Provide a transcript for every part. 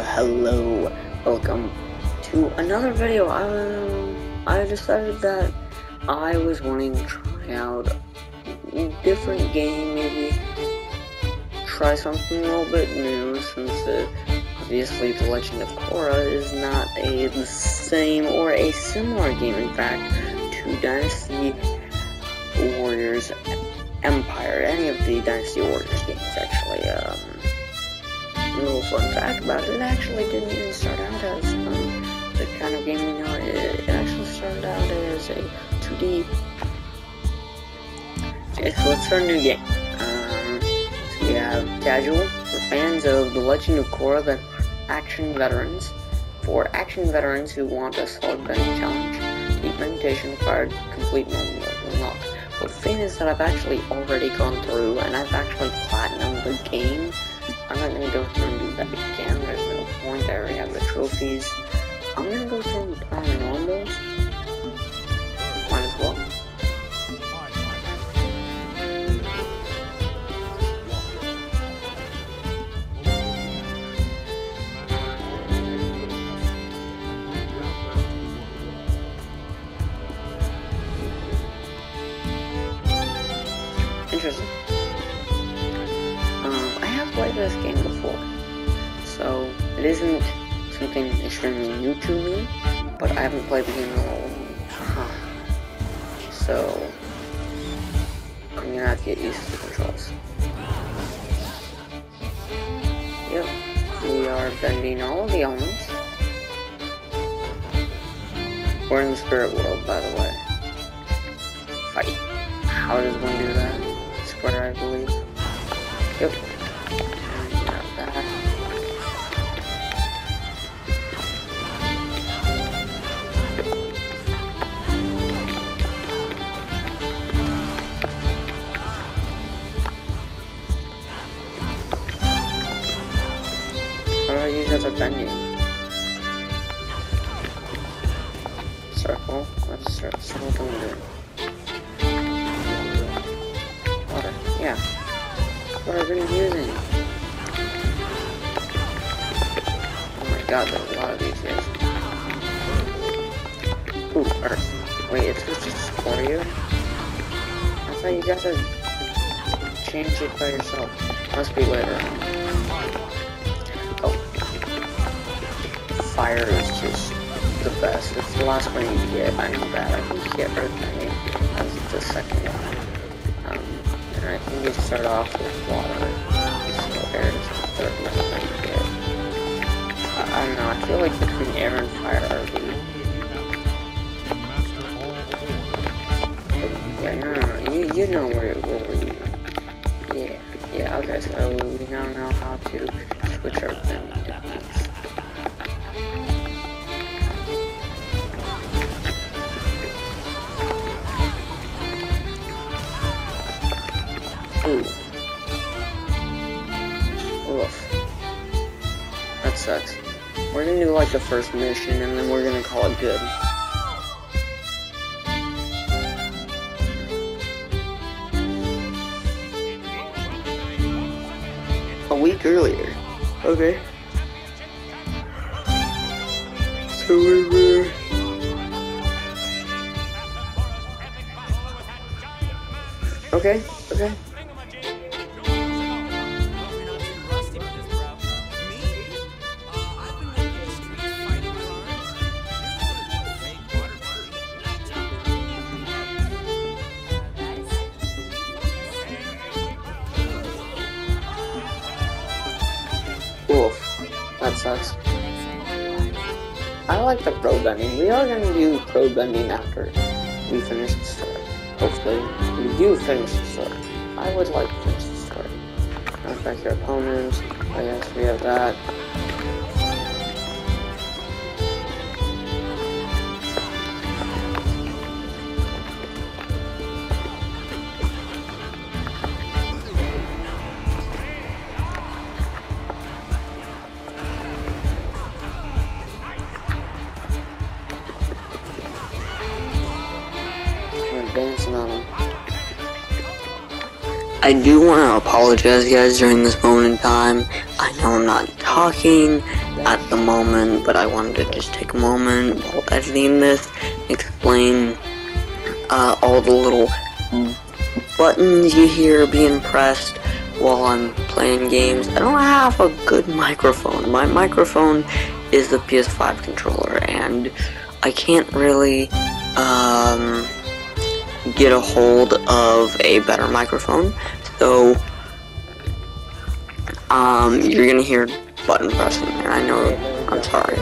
hello, welcome to another video. I, I decided that I was wanting to try out a different game, maybe try something a little bit new, since uh, obviously The Legend of Korra is not a the same or a similar game, in fact, to Dynasty Warriors Empire, any of the Dynasty Warriors games, actually. Um, little fun fact about it, it actually didn't even start out as um, the kind of game we know. It, it actually started out as a 2D. Okay, so let's start a new game. Um, so we have casual for fans of The Legend of Korra, the action veterans. For action veterans who want a solid bending challenge, deep meditation required, complete level not. But the thing is that I've actually already gone through and I've actually platinumed the game. I'm not gonna go through and do that again. There's no point. I already have the trophies. I'm gonna go through and play normals. Isn't something extremely new to me, but I haven't played the game in a long time. So, I'm gonna have to get used to the controls. Yep, we are bending all the elements. We're in the spirit world, by the way. Fight. How does one do that? Square, I believe. Yep. How do oh, I use as a bending? Circle. Let's start circle doing Water. Yeah. What I been using? Oh my god, there's a lot of these guys. Ooh, Earth. Wait, it's to score you? I thought you got to change it by yourself. Must be later Fire is just the best. It's the last one you get. I know that. I you get Earth as the second one. Um, and I think you start off with water. So air is the third one you get. I, don't know, I feel like between air and fire are the... Yeah, no, you, you know where, where you... Yeah, yeah, okay, so we now know how to switch our We're gonna do like the first mission and then we're gonna call it good. A week earlier. Okay. So we were. Okay, okay. Sucks. I like the pro bending. We are gonna do pro bending after we finish the story. Hopefully, we do finish the story. I would like to finish the story. Affect your opponents. Oh yes, we have that. I do want to apologize, guys, during this moment in time. I know I'm not talking, at the moment, but I wanted to just take a moment while editing this, explain uh, all the little buttons you hear being pressed while I'm playing games. I don't have a good microphone. My microphone is the PS5 controller, and I can't really um, get a hold of a better microphone. So um, you're gonna hear button pressing, and I know I'm sorry.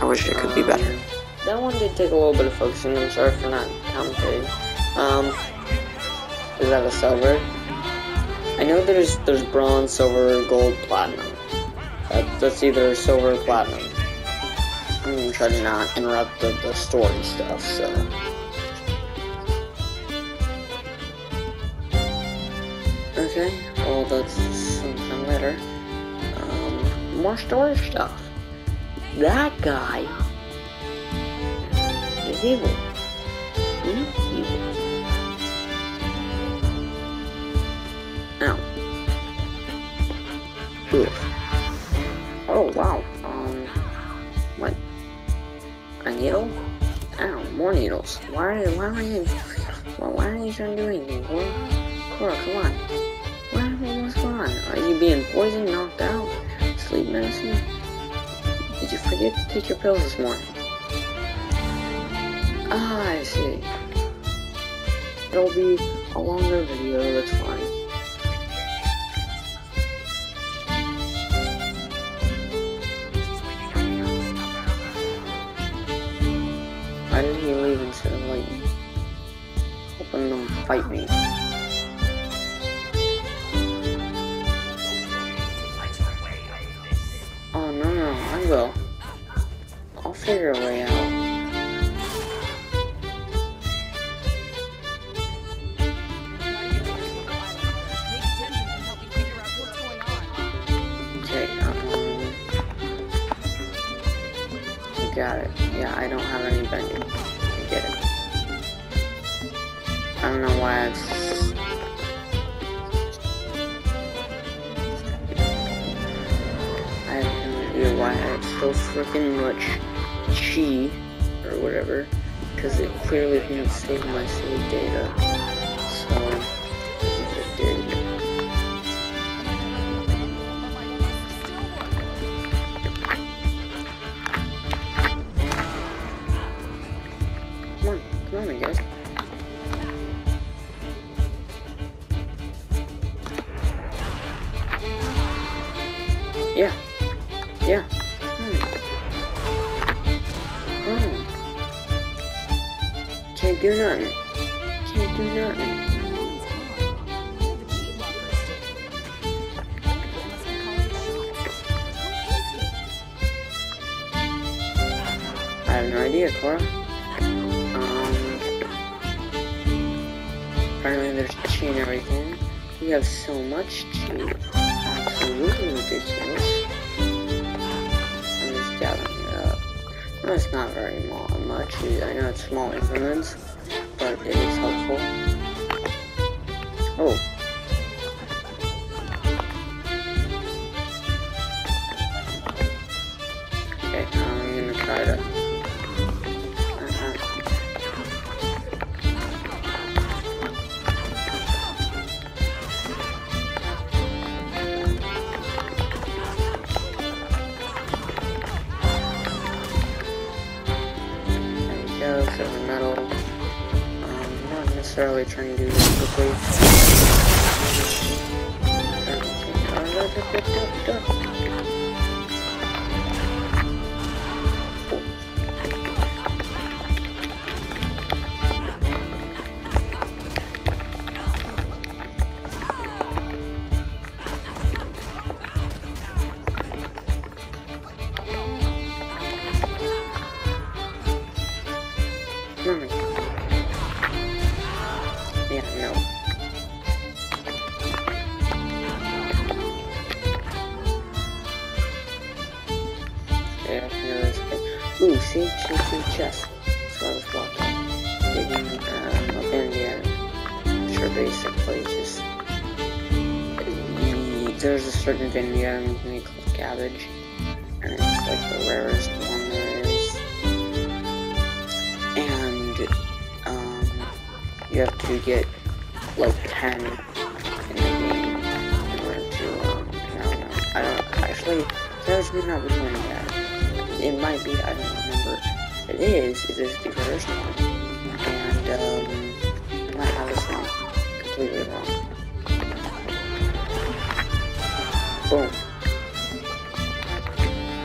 I wish it could be better. That one did take a little bit of focusing. I'm sorry for not commentating. Um, is that a silver? I know there's there's bronze, silver, gold, platinum. That, that's either silver or platinum. I'm gonna try to not interrupt the, the story stuff, so. Okay, well that's sometime later. Um, more story stuff. That guy is evil. He's evil. Now. Oof. Oh wow. Um what? A needle? Ow, more needles. Why why are you why are you trying to do anything? Korra, come on. On? Are you being poisoned, knocked out? Sleep medicine? Did you forget to take your pills this morning? Ah, I see. It'll be a longer video, that's fine. Why did he leave instead of like helping them fight me? Figure a way out. Okay, um, got it. Yeah, I don't have any venue. I get it. I don't know why it's. Why I have so freaking much chi or whatever, because it clearly didn't save my save data. I have no idea, Korra. Um, apparently there's chi and everything. We have so much chi. Absolutely ridiculous. I'm just gathering it up. No, it's not very much. I know it's small increments, but it is helpful. Oh. Okay, I'm gonna try to. A in the item you can make called cabbage. And it's like the rarest one there is. And, um, you have to get, like, 10 in the game in order to, um, I don't know. I don't, actually, there's not recording that. It might be, I don't remember. It is, it is the rarest one. And, um, I might have this completely wrong.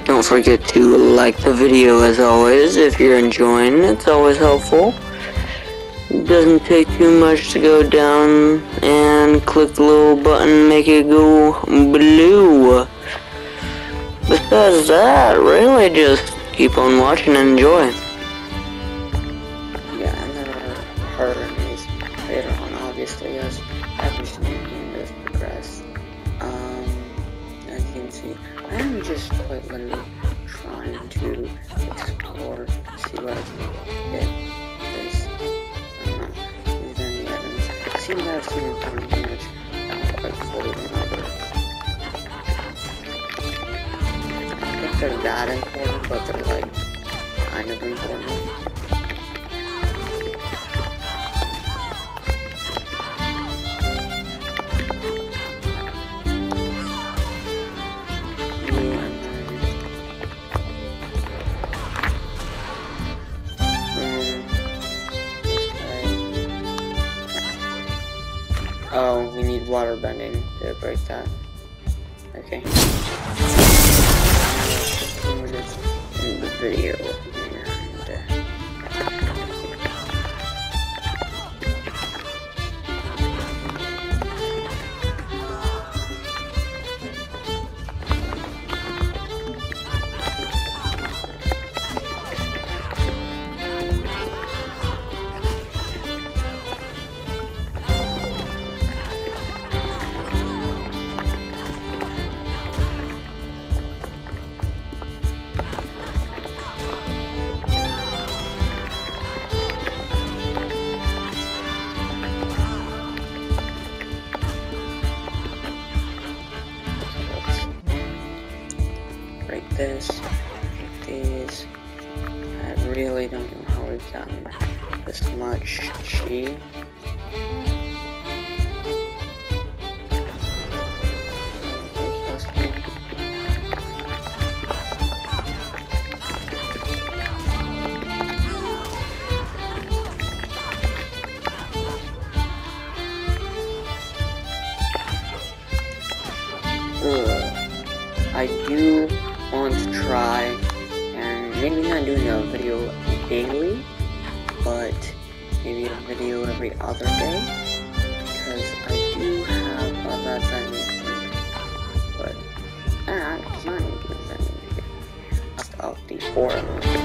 Don't forget to like the video as always if you're enjoying. It's always helpful. It doesn't take too much to go down and click the little button, make it go blue. Besides that, really just keep on watching and enjoy. They're that important, but they're like kind of important. Hmm. Oh, we need water bending to break that. Okay. The break this, break these. I really don't know how we've gotten this much chi. I do try and maybe not doing a video daily, but maybe a video every other day because I do have a lot need to But ah, it's not even good that. Just of the four of them.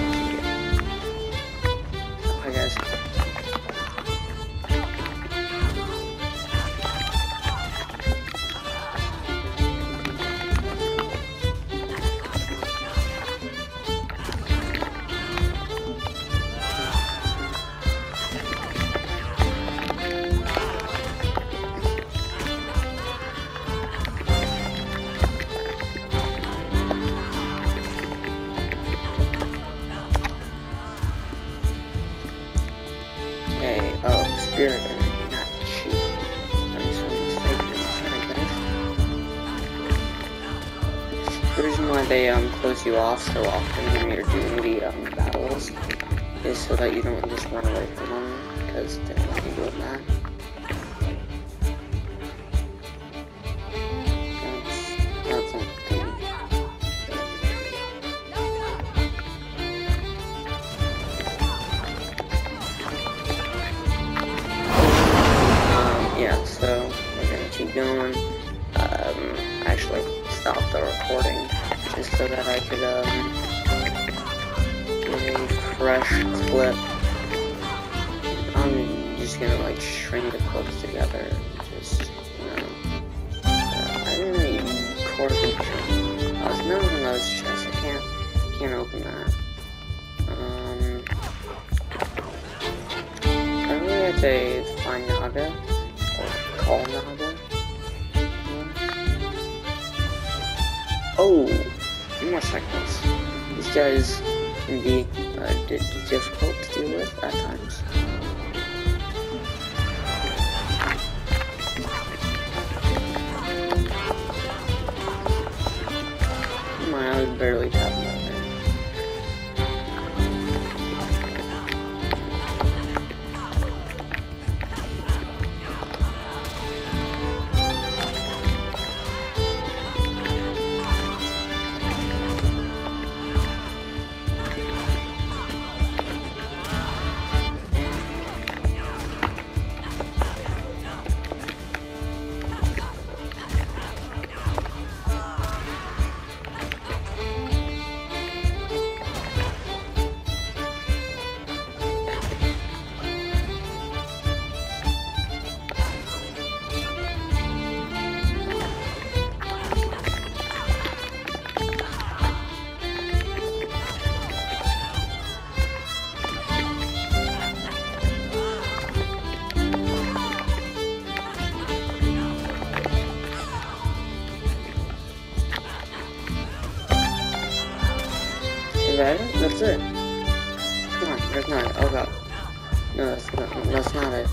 Close you off so often when you're doing the um battles is so that you don't just run away from them because they don't doing that. Going. Um, actually stop the recording just so that I could, um, fresh clip. I'm just gonna, like, string the clips together. Just, you know. Uh, I didn't record the Oh, it's none of those chests. I can't, can't open that. Um, I really have to find Naga, or call Naga. Oh, seconds. these guys can be uh, difficult to deal with at times. My, I was barely Is? That's it. Come on, there's not. Oh god. No, that's not. That's not it.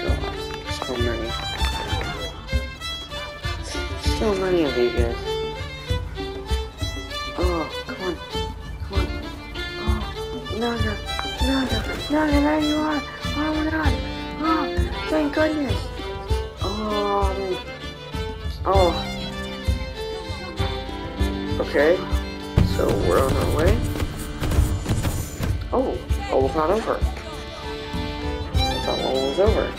Oh. So many. So many of you guys. Oh, come on. Come on. Oh, Naga. Naga. Naga, there you are. Oh my god. Oh, thank goodness. Oh. Okay, so we're on our way. Oh, oh, it's not over. I thought one was over.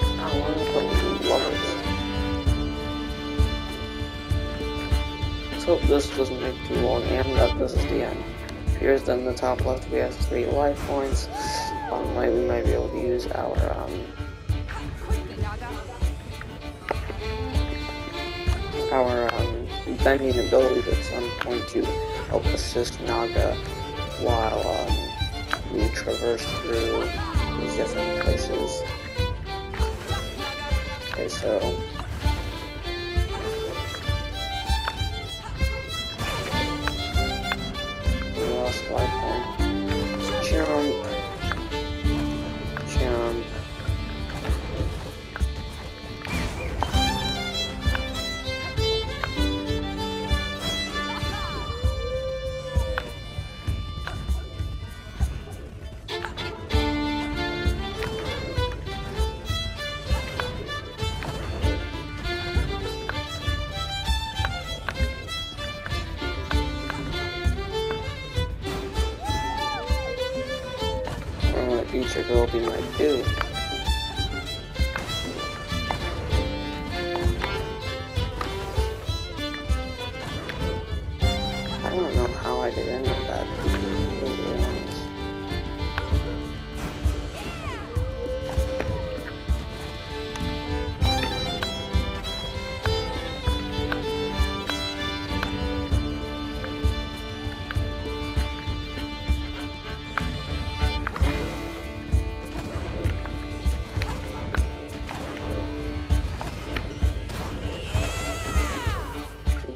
I want to put. Let's hope this doesn't take too long and that this is the end. Here's then the top left, we have three life points. Um, might, we might be able to use our, um, our um, bending abilities at some point to help assist Naga while um, we traverse through these different places. Okay, so and what be ability might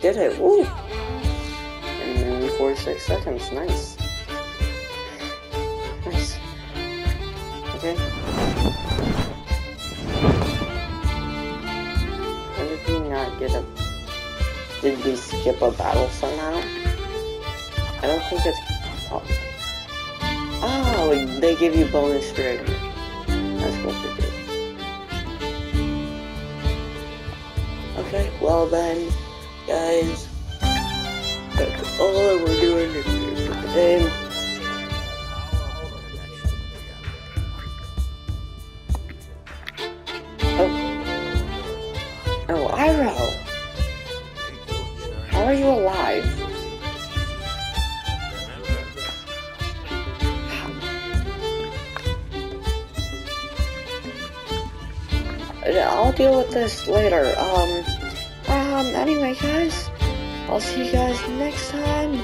did it, woo! And 46 seconds, nice. Nice. Okay. When did we not get a... Did we skip a battle somehow? I don't think it's... Oh, oh they give you bonus it. That's what they do. Okay, well then, guys, that's all we're doing today. Oh. Oh, Iroh! How are you alive? I'll deal with this later. Um, see you guys next time.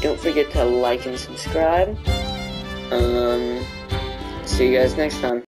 Don't forget to like and subscribe. Um, see you guys next time.